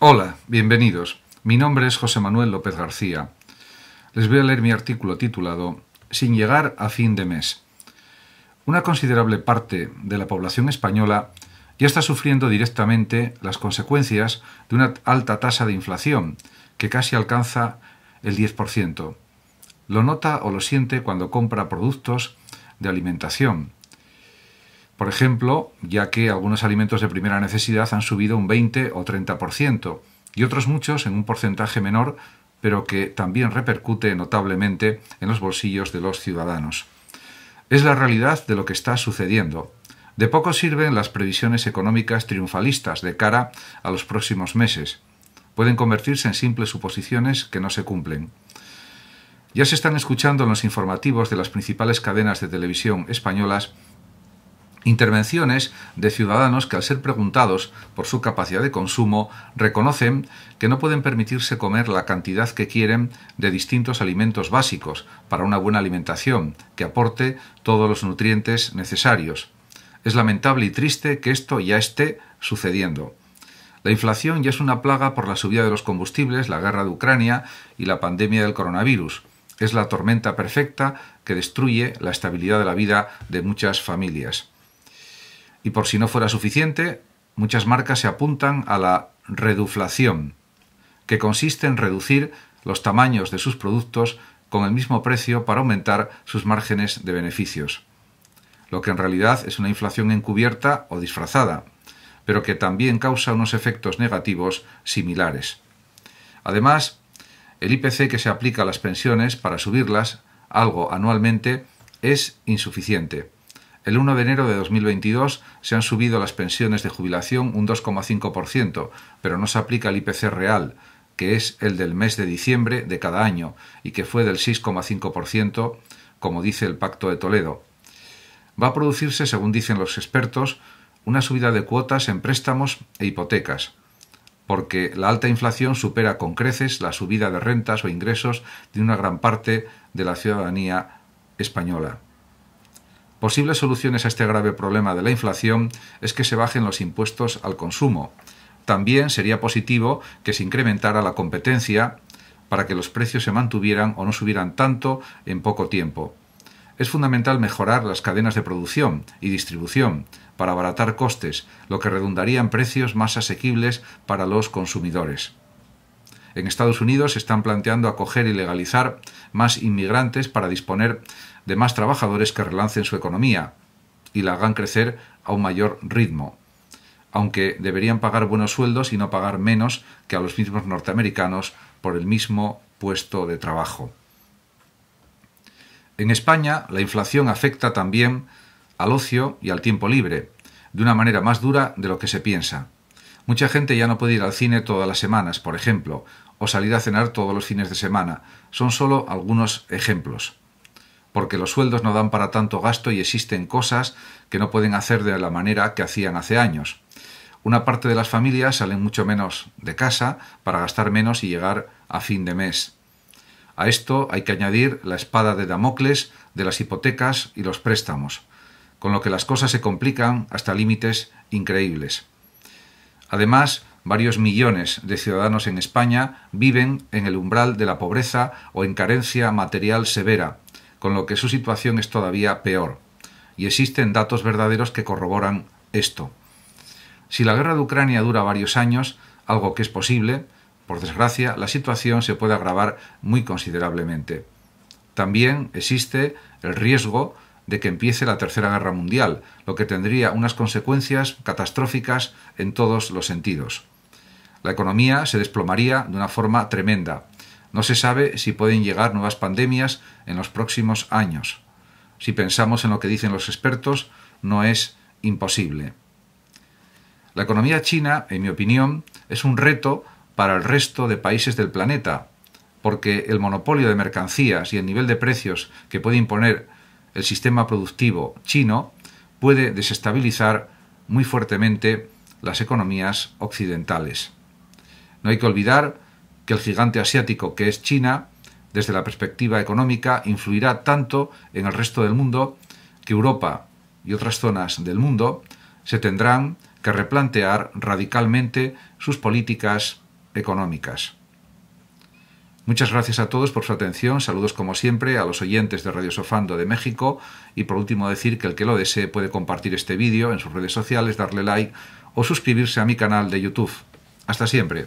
Hola, bienvenidos. Mi nombre es José Manuel López García. Les voy a leer mi artículo titulado Sin llegar a fin de mes. Una considerable parte de la población española ya está sufriendo directamente las consecuencias de una alta tasa de inflación que casi alcanza el 10%. Lo nota o lo siente cuando compra productos de alimentación. Por ejemplo, ya que algunos alimentos de primera necesidad han subido un 20 o 30% y otros muchos en un porcentaje menor, pero que también repercute notablemente en los bolsillos de los ciudadanos. Es la realidad de lo que está sucediendo. De poco sirven las previsiones económicas triunfalistas de cara a los próximos meses. Pueden convertirse en simples suposiciones que no se cumplen. Ya se están escuchando en los informativos de las principales cadenas de televisión españolas intervenciones de ciudadanos que al ser preguntados por su capacidad de consumo reconocen que no pueden permitirse comer la cantidad que quieren de distintos alimentos básicos para una buena alimentación que aporte todos los nutrientes necesarios. Es lamentable y triste que esto ya esté sucediendo. La inflación ya es una plaga por la subida de los combustibles, la guerra de Ucrania y la pandemia del coronavirus. Es la tormenta perfecta que destruye la estabilidad de la vida de muchas familias. Y por si no fuera suficiente, muchas marcas se apuntan a la reduflación, que consiste en reducir los tamaños de sus productos con el mismo precio para aumentar sus márgenes de beneficios lo que en realidad es una inflación encubierta o disfrazada, pero que también causa unos efectos negativos similares. Además, el IPC que se aplica a las pensiones para subirlas algo anualmente es insuficiente. El 1 de enero de 2022 se han subido las pensiones de jubilación un 2,5%, pero no se aplica el IPC real, que es el del mes de diciembre de cada año y que fue del 6,5%, como dice el Pacto de Toledo va a producirse, según dicen los expertos, una subida de cuotas en préstamos e hipotecas, porque la alta inflación supera con creces la subida de rentas o ingresos de una gran parte de la ciudadanía española. Posibles soluciones a este grave problema de la inflación es que se bajen los impuestos al consumo. También sería positivo que se incrementara la competencia para que los precios se mantuvieran o no subieran tanto en poco tiempo es fundamental mejorar las cadenas de producción y distribución para abaratar costes, lo que redundaría en precios más asequibles para los consumidores. En Estados Unidos se están planteando acoger y legalizar más inmigrantes para disponer de más trabajadores que relancen su economía y la hagan crecer a un mayor ritmo, aunque deberían pagar buenos sueldos y no pagar menos que a los mismos norteamericanos por el mismo puesto de trabajo. En España, la inflación afecta también al ocio y al tiempo libre, de una manera más dura de lo que se piensa. Mucha gente ya no puede ir al cine todas las semanas, por ejemplo, o salir a cenar todos los fines de semana. Son solo algunos ejemplos. Porque los sueldos no dan para tanto gasto y existen cosas que no pueden hacer de la manera que hacían hace años. Una parte de las familias salen mucho menos de casa para gastar menos y llegar a fin de mes. A esto hay que añadir la espada de Damocles de las hipotecas y los préstamos, con lo que las cosas se complican hasta límites increíbles. Además, varios millones de ciudadanos en España viven en el umbral de la pobreza o en carencia material severa, con lo que su situación es todavía peor. Y existen datos verdaderos que corroboran esto. Si la guerra de Ucrania dura varios años, algo que es posible, por desgracia, la situación se puede agravar muy considerablemente. También existe el riesgo de que empiece la Tercera Guerra Mundial, lo que tendría unas consecuencias catastróficas en todos los sentidos. La economía se desplomaría de una forma tremenda. No se sabe si pueden llegar nuevas pandemias en los próximos años. Si pensamos en lo que dicen los expertos, no es imposible. La economía china, en mi opinión, es un reto para el resto de países del planeta, porque el monopolio de mercancías y el nivel de precios que puede imponer el sistema productivo chino puede desestabilizar muy fuertemente las economías occidentales. No hay que olvidar que el gigante asiático que es China, desde la perspectiva económica, influirá tanto en el resto del mundo que Europa y otras zonas del mundo se tendrán que replantear radicalmente sus políticas económicas. Muchas gracias a todos por su atención, saludos como siempre a los oyentes de Radio Sofando de México y por último decir que el que lo desee puede compartir este vídeo en sus redes sociales, darle like o suscribirse a mi canal de YouTube. Hasta siempre.